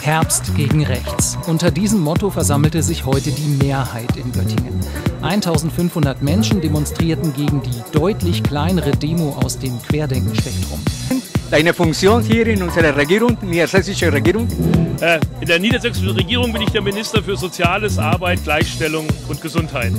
Herbst gegen Rechts. Unter diesem Motto versammelte sich heute die Mehrheit in Göttingen. 1500 Menschen demonstrierten gegen die deutlich kleinere Demo aus dem Querdenkenspektrum. Deine Funktion hier in unserer Regierung, in der sächsischen Regierung? Äh, in der niedersächsischen Regierung bin ich der Minister für Soziales, Arbeit, Gleichstellung und Gesundheit.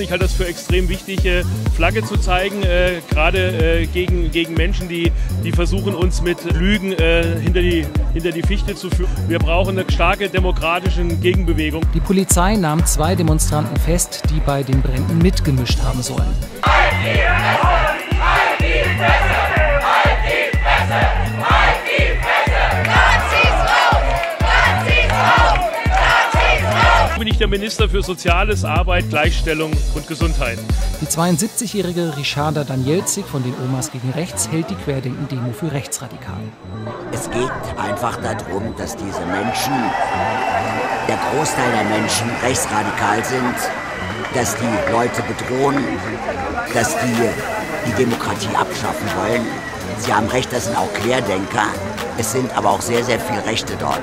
Ich halte das für extrem wichtig, äh, Flagge zu zeigen, äh, gerade äh, gegen, gegen Menschen, die, die versuchen, uns mit Lügen äh, hinter, die, hinter die Fichte zu führen. Wir brauchen eine starke demokratische Gegenbewegung. Die Polizei nahm zwei Demonstranten fest, die bei den Bränden mitgemischt haben sollen. Halt die Fresse! Halt die Fresse! Halt die Fresse! Ich der Minister für Soziales, Arbeit, Gleichstellung und Gesundheit. Die 72-jährige Richarda Danielzig von den Omas gegen Rechts hält die Querdenken-Demo für rechtsradikal. Es geht einfach darum, dass diese Menschen, der Großteil der Menschen rechtsradikal sind, dass die Leute bedrohen, dass die die Demokratie abschaffen wollen. Sie haben recht, das sind auch Querdenker. Es sind aber auch sehr, sehr viele Rechte dort.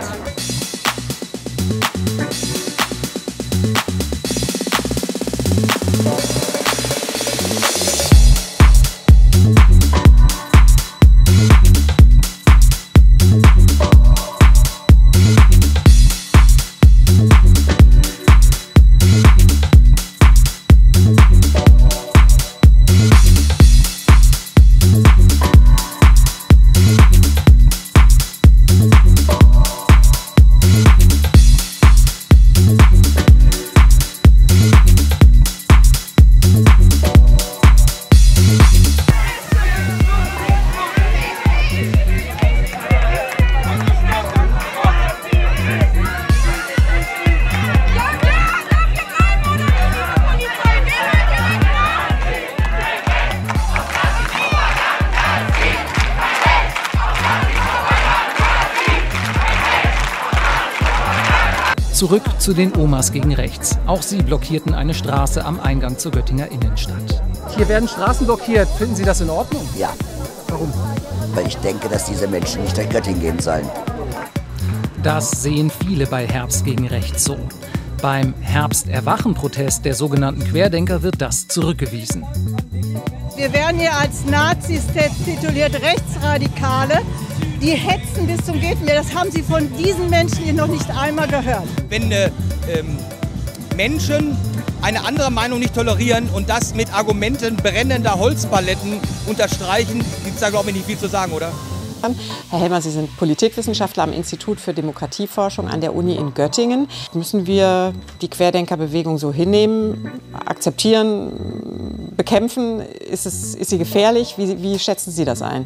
Zurück zu den Omas gegen rechts. Auch sie blockierten eine Straße am Eingang zur Göttinger Innenstadt. Hier werden Straßen blockiert. Finden Sie das in Ordnung? Ja. Warum? Weil ich denke, dass diese Menschen nicht nach Göttingen gehen sollen. Das sehen viele bei Herbst gegen Rechts so. Beim Herbsterwachen-Protest der sogenannten Querdenker wird das zurückgewiesen. Wir werden hier als Nazis tituliert Rechtsradikale die hetzen bis zum geht mehr. Das haben Sie von diesen Menschen hier noch nicht einmal gehört. Wenn äh, ähm, Menschen eine andere Meinung nicht tolerieren und das mit Argumenten brennender Holzpaletten unterstreichen, gibt es da, glaube ich, nicht viel zu sagen, oder? Herr Helmer, Sie sind Politikwissenschaftler am Institut für Demokratieforschung an der Uni in Göttingen. Müssen wir die Querdenkerbewegung so hinnehmen, akzeptieren, bekämpfen? Ist, es, ist sie gefährlich? Wie, wie schätzen Sie das ein?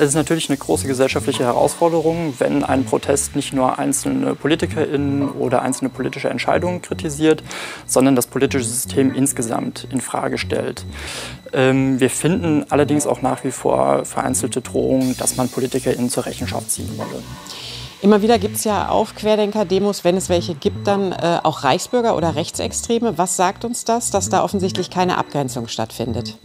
Es ist natürlich eine große gesellschaftliche Herausforderung, wenn ein Protest nicht nur einzelne PolitikerInnen oder einzelne politische Entscheidungen kritisiert, sondern das politische System insgesamt in Frage stellt. Ähm, wir finden allerdings auch nach wie vor vereinzelte Drohungen, dass man PolitikerInnen zur Rechenschaft ziehen wolle. Immer wieder gibt es ja auf Querdenker-Demos, wenn es welche gibt, dann äh, auch Reichsbürger oder Rechtsextreme. Was sagt uns das, dass da offensichtlich keine Abgrenzung stattfindet?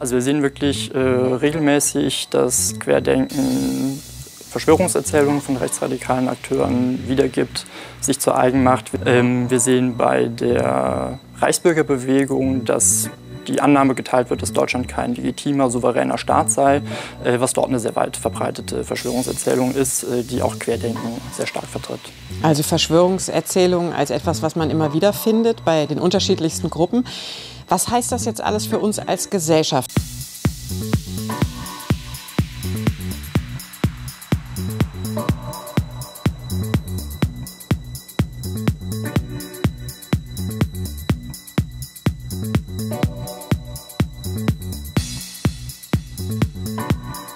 Also wir sehen wirklich äh, regelmäßig, dass Querdenken Verschwörungserzählungen von rechtsradikalen Akteuren wiedergibt, sich zu eigen macht. Ähm, wir sehen bei der Reichsbürgerbewegung, dass die Annahme geteilt wird, dass Deutschland kein legitimer, souveräner Staat sei, äh, was dort eine sehr weit verbreitete Verschwörungserzählung ist, äh, die auch Querdenken sehr stark vertritt. Also Verschwörungserzählungen als etwas, was man immer wieder findet bei den unterschiedlichsten Gruppen. Was heißt das jetzt alles für uns als Gesellschaft? Música